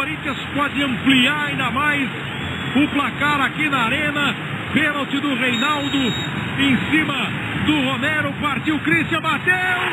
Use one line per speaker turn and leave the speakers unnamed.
Corinthians pode ampliar ainda mais o placar aqui na arena. Pênalti do Reinaldo em cima do Romero. Partiu Christian, bateu.